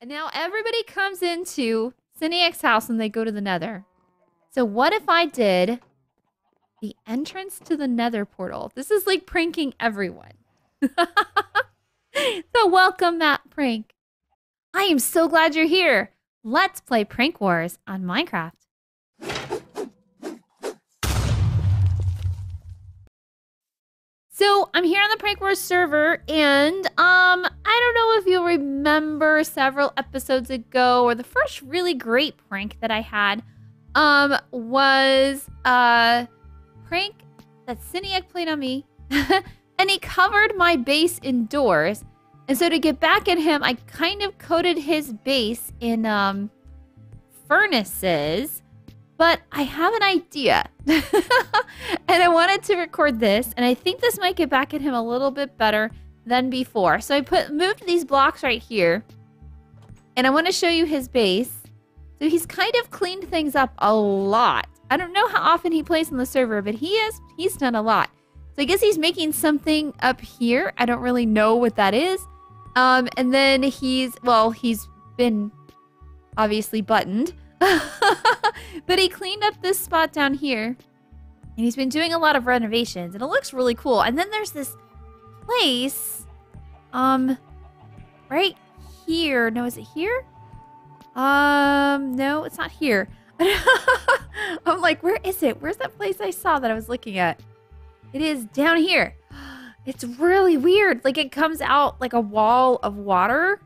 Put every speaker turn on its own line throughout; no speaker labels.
And now everybody comes into Seniac's house and they go to the nether. So what if I did the entrance to the nether portal? This is like pranking everyone. so welcome that prank. I am so glad you're here. Let's play Prank Wars on Minecraft. So I'm here on the Prank Wars server, and um, I don't know if you'll remember several episodes ago, or the first really great prank that I had, um, was a prank that Seniac played on me, and he covered my base indoors. And so to get back at him, I kind of coated his base in um furnaces but I have an idea. and I wanted to record this, and I think this might get back at him a little bit better than before. So I put moved these blocks right here. And I want to show you his base. So he's kind of cleaned things up a lot. I don't know how often he plays on the server, but he has he's done a lot. So I guess he's making something up here. I don't really know what that is. Um, and then he's well, he's been obviously buttoned. but he cleaned up this spot down here. And he's been doing a lot of renovations. And it looks really cool. And then there's this place. Um, right here. No, is it here? Um, no, it's not here. I'm like, where is it? Where's that place I saw that I was looking at? It is down here. It's really weird. Like it comes out like a wall of water,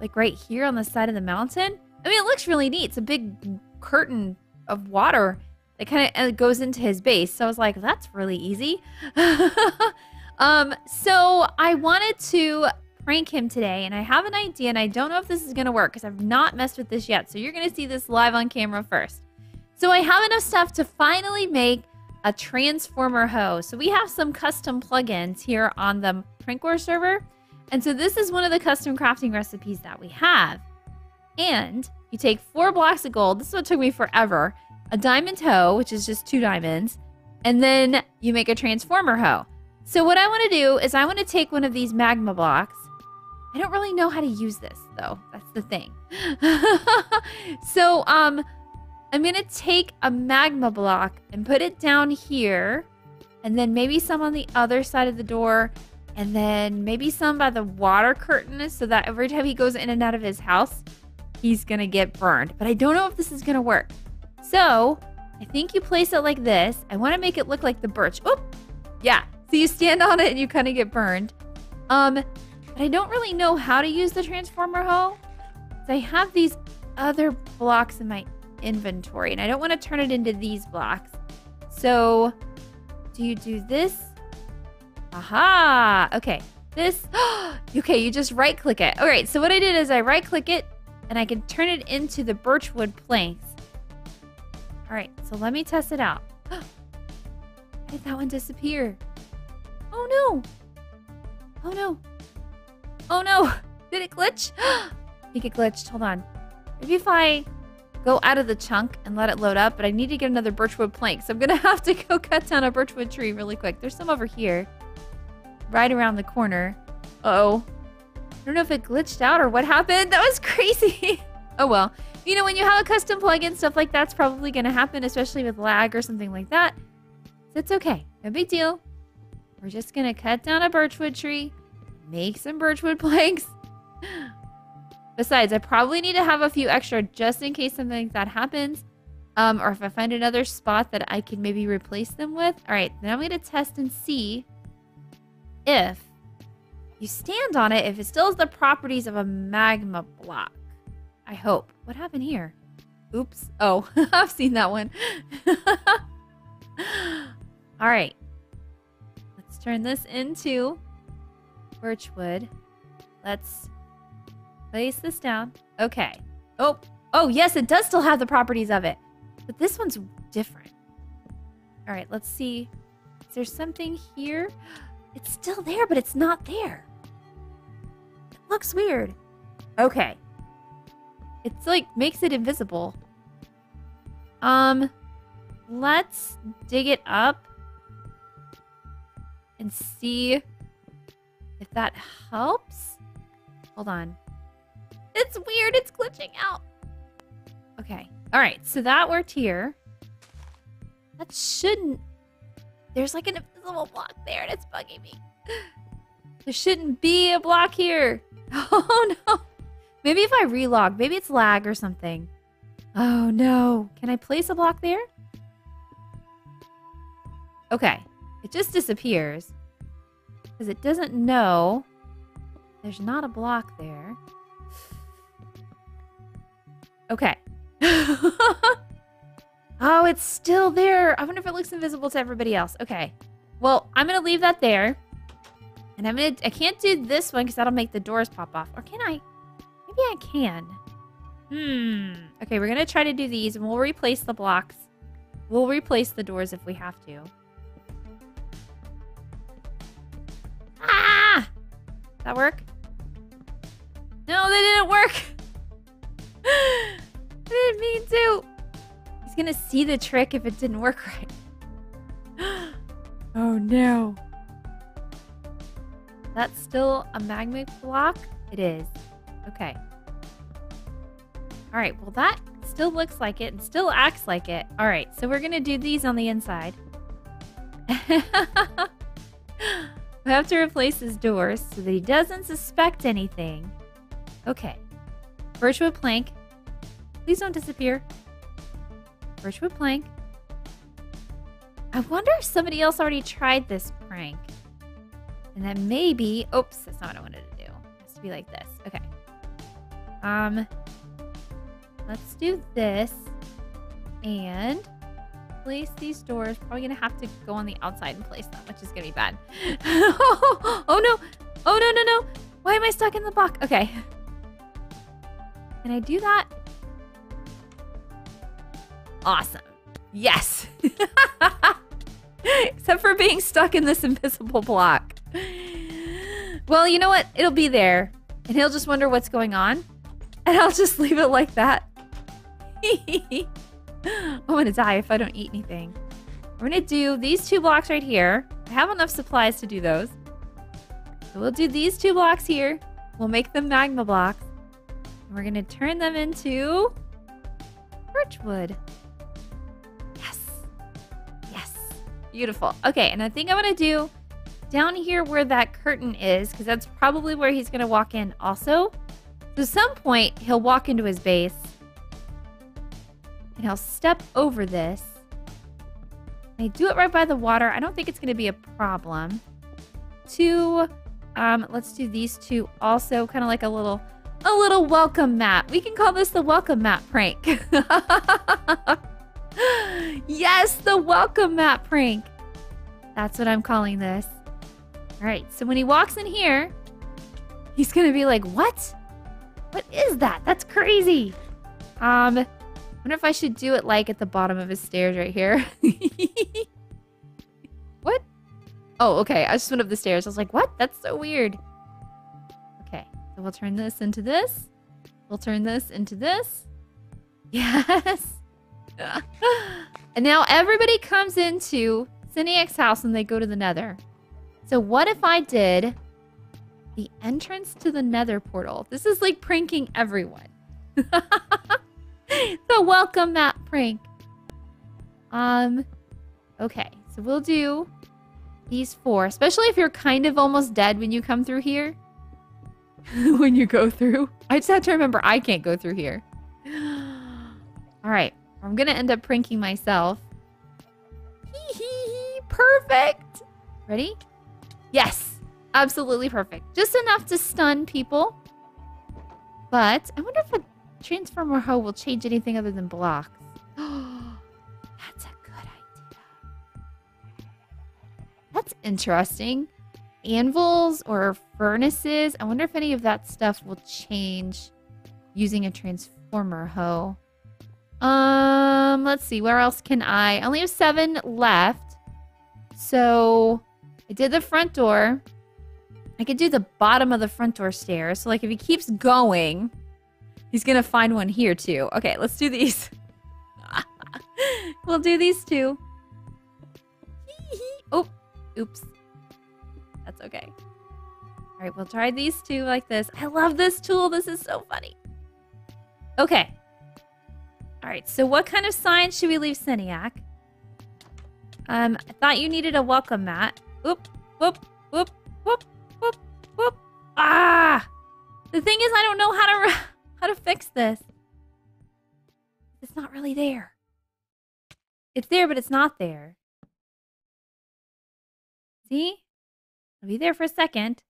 like right here on the side of the mountain. I mean, it looks really neat. It's a big curtain of water that kind of goes into his base. So I was like, that's really easy. um, so I wanted to prank him today, and I have an idea, and I don't know if this is going to work because I've not messed with this yet. So you're going to see this live on camera first. So I have enough stuff to finally make a transformer hoe. So we have some custom plugins here on the Prankwar server. And so this is one of the custom crafting recipes that we have. And you take four blocks of gold. This is what took me forever. A diamond hoe, which is just two diamonds. And then you make a transformer hoe. So what I want to do is I want to take one of these magma blocks. I don't really know how to use this though. That's the thing. so um I'm going to take a magma block and put it down here and then maybe some on the other side of the door and then maybe some by the water curtain so that every time he goes in and out of his house, he's gonna get burned. But I don't know if this is gonna work. So I think you place it like this. I want to make it look like the birch. Oh, yeah. So you stand on it and you kind of get burned. Um, but I don't really know how to use the transformer hoe. So I have these other blocks in my inventory and I don't want to turn it into these blocks. So do you do this? Aha. Okay. This. okay. You just right click it. All right. So what I did is I right click it and I can turn it into the birchwood planks. All right, so let me test it out. did that one disappear? Oh no! Oh no! Oh no! Did it glitch? I think it glitched. Hold on. Maybe if I go out of the chunk and let it load up, but I need to get another birchwood plank, so I'm gonna have to go cut down a birchwood tree really quick. There's some over here, right around the corner. Uh oh I don't know if it glitched out or what happened. That was crazy. oh well. You know, when you have a custom plugin, stuff like that's probably going to happen, especially with lag or something like that. So it's okay. No big deal. We're just going to cut down a birchwood tree, make some birchwood planks. Besides, I probably need to have a few extra just in case something like that happens. Um, or if I find another spot that I can maybe replace them with. All right, then I'm going to test and see if you stand on it if it still has the properties of a magma block. I hope. What happened here? Oops. Oh, I've seen that one. All right. Let's turn this into birchwood. Let's place this down. Okay. Oh, oh, yes, it does still have the properties of it. But this one's different. All right, let's see. Is there something here? It's still there, but it's not there. Looks weird. Okay. It's like makes it invisible. Um, let's dig it up and see if that helps. Hold on. It's weird. It's glitching out. Okay. All right. So that worked here. That shouldn't. There's like an invisible block there and it's bugging me. There shouldn't be a block here. Oh no. Maybe if I relog, maybe it's lag or something. Oh no. Can I place a block there? Okay. It just disappears. Because it doesn't know there's not a block there. Okay. oh, it's still there. I wonder if it looks invisible to everybody else. Okay. Well, I'm going to leave that there. And I'm to... I can't do this one because that'll make the doors pop off. Or can I? Maybe I can. Hmm. Okay, we're to try to do these and we'll replace the blocks. We'll replace the doors if we have to. Ah! That work? No, they didn't work. I didn't mean to. He's gonna see the trick if it didn't work right. oh no. That's still a magma block? It is. Okay. All right, well that still looks like it and still acts like it. All right, so we're gonna do these on the inside. we have to replace his doors so that he doesn't suspect anything. Okay. Birchwood plank. Please don't disappear. Birchwood plank. I wonder if somebody else already tried this prank. And then maybe... Oops, that's not what I wanted to do. It has to be like this. Okay. Um, let's do this. And place these doors. Probably to have to go on the outside and place them, which is to be bad. oh, no. Oh, no, no, no. Why am I stuck in the block? Okay. Can I do that? Awesome. Yes. Except for being stuck in this invisible block. Well, you know what? It'll be there. And he'll just wonder what's going on. And I'll just leave it like that. I'm gonna die if I don't eat anything. We're gonna do these two blocks right here. I have enough supplies to do those. So we'll do these two blocks here. We'll make them magma blocks. And We're to turn them into birchwood. Yes. Yes. Beautiful. Okay, and I think I'm to do down here where that curtain is, because that's probably where he's going to walk in also. So some point, he'll walk into his base. And he'll step over this. I do it right by the water. I don't think it's going to be a problem. Two, um, let's do these two also, kind of like a little a little welcome mat. We can call this the welcome mat prank. yes, the welcome mat prank. That's what I'm calling this. All right, so when he walks in here, he's to be like, what? What is that? That's crazy. Um, wonder if I should do it like at the bottom of his stairs right here. what? Oh, okay. I just went up the stairs. I was like, what? That's so weird. Okay, so we'll turn this into this. We'll turn this into this. Yes. and now everybody comes into Seniac's house and they go to the nether. So what if I did the entrance to the nether portal? This is like pranking everyone. the welcome mat prank. Um, okay. So we'll do these four, especially if you're kind of almost dead when you come through here. when you go through. I just have to remember I can't go through here. All right. I'm going to end up pranking myself. Hee hee hee. Perfect. Ready? Yes. Absolutely perfect. Just enough to stun people. But I wonder if a transformer hoe will change anything other than blocks. That's a good idea. That's interesting anvils or furnaces. I wonder if any of that stuff will change using a transformer hoe. Um, let's see. Where else can I? I only have seven left. So I did the front door. I could do the bottom of the front door stairs. So like if he keeps going, he's going to find one here too. Okay, let's do these. we'll do these two. oh, oops. That's okay. All right, we'll try these two like this. I love this tool. This is so funny. Okay. All right, so what kind of sign should we leave Seniac? Um, I thought you needed a welcome mat. Whoop, whoop, whoop, whoop, whoop, whoop. Ah! The thing is, I don't know how to how to fix this. It's not really there. It's there, but it's not there. See? I'll be there for a second.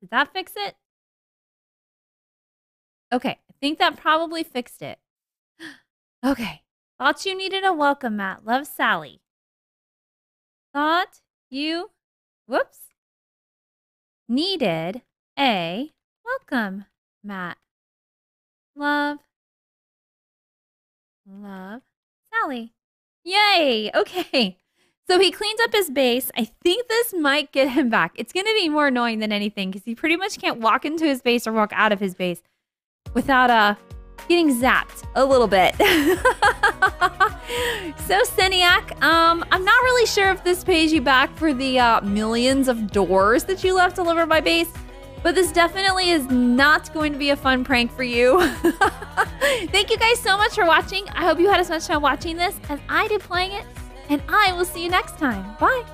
Did that fix it? Okay, I think that probably fixed it. Okay, thought you needed a welcome mat. Love Sally. Thought you, whoops, needed a welcome mat. Love, love Sally. Yay! Okay. So he cleans up his base. I think this might get him back. It's going to be more annoying than anything because he pretty much can't walk into his base or walk out of his base without uh, getting zapped a little bit. so, Seniac, um, I'm not really sure if this pays you back for the uh, millions of doors that you left all over my base. But this definitely is not going to be a fun prank for you. Thank you guys so much for watching. I hope you had as much fun watching this as I did playing it. And I will see you next time. Bye.